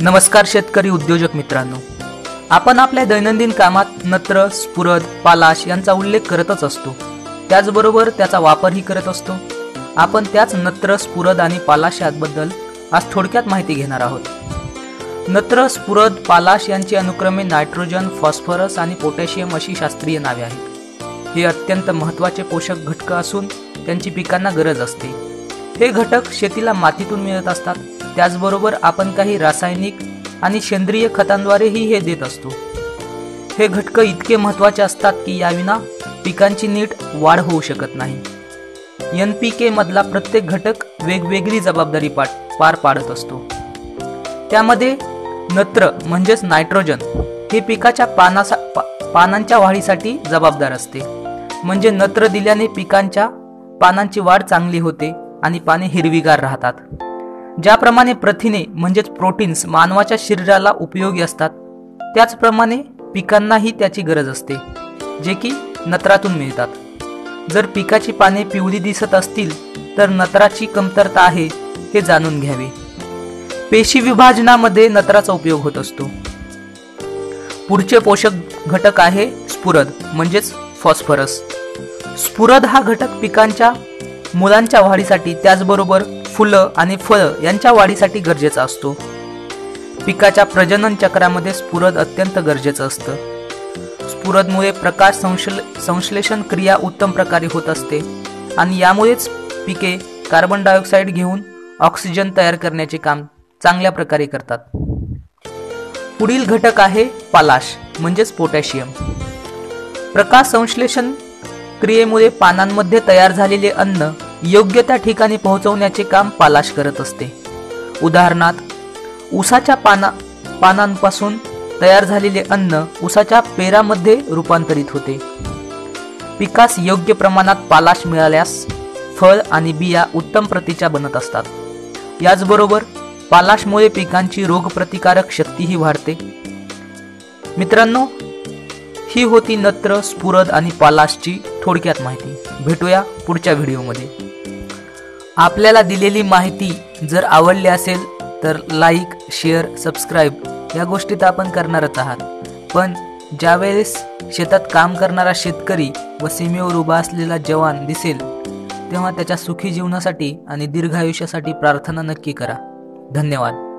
नमस्कार शेतकरी उद्योजक मित्रांनो. आपण आपल्या दैनंदिन कामात नत्र स्फुरद पालाश यांचा उल्लेख करतच असतो. त्याचबरोबर त्याचा वापरही करत असतो. आपण त्याच नत्र स्फुरद आणि पालाश याबद्दल आज थोडक्यात माहिती घेणार आहोत. नत्र स्फुरद पालाश यांची अनुक्रमे नायट्रोजन फॉस्फरस आणि पोटॅशियम अशी शास्त्रीय नावे आहेत. हे अत्यंत महत्त्वाचे पोषक घटक असून त्यांची पिकांना गरज असते. हे घटक शेतीला मातीतून मिळत असतात. त्याचबरोबर आपण काही रासायनिक आणि सेंद्रिय खतांद्वारेही हे देत असतो. हे घटक इतके महत्त्वाचे असतात की याविना पिकांची नीट वाढ होऊ शकत नाही. एन पी के मधला प्रत्येक घटक वेगवेगळी जबाबदारी पाठ पार पाडत असतो. त्यामध्ये नत्र म्हणजेच नायट्रोजन हे पिकाच्या पानासा पा, पानांच्या वाढीसाठी जबाबदार असते. म्हणजे नत्र दिल्याने पिकांच्या पानांची वाढ चांगली होते आणि पाने हिरवीगार राहतात. ज्याप्रमाणे प्रथिने म्हणजेच प्रोटीन्स मानवाच्या शरीराला उपयोगी असतात त्याचप्रमाणे पिकांनाही त्याची गरज असते जे की नत्रातून मिळतात. जर पिकाची पाने पिवळी दिसत असतील तर नत्राची कमतरता आहे हे जाणून घ्यावे. पेशी विभाजनामध्ये नत्राचा उपयोग होत असतो. पुढचे पोषक घटक आहे स्फुरद म्हणजेच फॉस्फरस. स्फुरद हा घटक पिकांच्या मुलांच्या वाढीसाठी त्याचबरोबर फुलं आणि फळं यांच्या वाढीसाठी गरजेचा असतो. पिकाच्या प्रजनन चक्रामध्ये स्फुरद अत्यंत गरजेचं असतं. स्फुरदमुळे प्रकाश संश्ले संश्लेषण क्रिया उत्तम प्रकारे होत असते आणि यामुळेच पिके कार्बन डायऑक्साईड घेऊन ऑक्सिजन तयार करण्याचे काम चांगल्या प्रकारे करतात. पुढील घटक आहे पालाश म्हणजेच पोटॅशियम. प्रकाश संश्लेषण क्रियेमुळे पानांमध्ये तयार झालेले अन्न योग्य त्या ठिकाणी पोहोचवण्याचे काम पालाश करत असते. उदाहरणार्थ ऊसाच्या पाना पानांपासून तयार झालेले अन्न उसाच्या पेरामध्ये रूपांतरित होते. पिकास योग्य प्रमाणात पालाश मिळाल्यास फळ आणि बिया उत्तम प्रतीच्या बनत असतात. याचबरोबर पालाशमुळे पिकांची रोगप्रतिकारक शक्तीही वाढते. मित्रांनो ही होती नत्र स्फुरद आणि पालाशची थोडक्यात माहिती. भेटूया पुढच्या व्हिडिओमध्ये. आपल्याला दिलेली माहिती जर आवडली असेल तर लाईक शेअर सबस्क्राईब या गोष्टी तर आपण करणारच आहात. पण ज्यावेळेस शेतात काम करणारा शेतकरी व सीमेवर उभा असलेला जवान दिसेल तेव्हा त्याच्या सुखी जीवनासाठी आणि दीर्घ आयुष्यासाठी प्रार्थना नक्की करा. धन्यवाद.